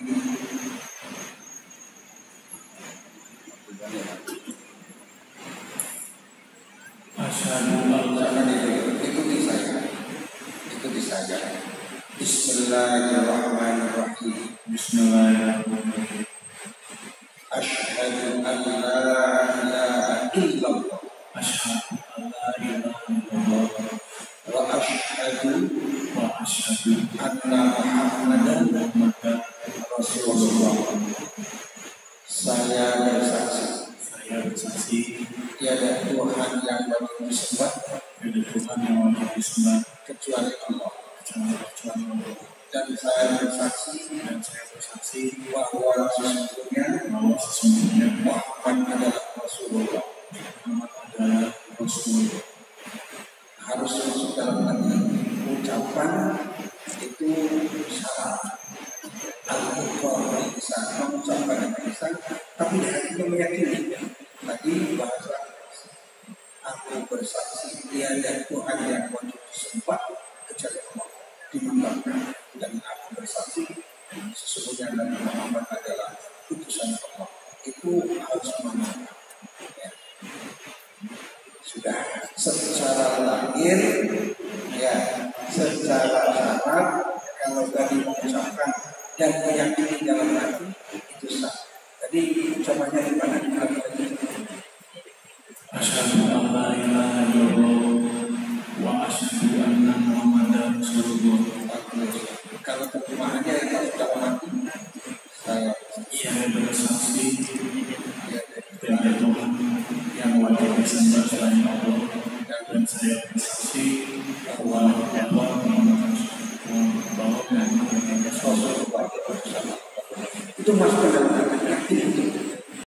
ikuti saya. Ikuti saja. Bismillahirrahmanirrahim. Bismillahirrahmanirrahim. Asyhadu an la ilaha illallah Asyhadu an la ilaha illallah wa asyhadu wa asyhadu anna Muhammadan Muhammadan Rasulullah. Saya bersaksi saya bersaksi tiada Tuhan yang wajib disembah tiada Tuhan yang wajib disembah kecuali Allah. kecuali kecuali Allah. Dan saya bersaksi Dan saya bersaksi bahwa sesungguhnya bahwa sesungguhnya Muhammad adalah Rasulullah. Muhammad adalah Rasulullah. Harus masuk dalam hati. Ucapan itu syarat. Bisa mengucapkan dengan lisan, tapi hatinya meyakini. Tadi bahasa aku bersaksi tiada Tuhan yang wajib disembah kecuali Allah dimandangkan dan aku bersaksi sesungguhnya Nabi Muhammad adalah utusan Allah itu harus menangkap ya. sudah secara lahir ya secara syarat kalau tadi mengucapkan dan meyakini dalam hati itu sah. Tadi ucapannya di mana di Muhammadan Rasulullah. kalau terjemahannya itu sudah mati saya Saya bersaksi. Ya, tiada Tuhan yang wajib disembah selain Allah dan saya bersaksi Rasulullah bahwa Muhammad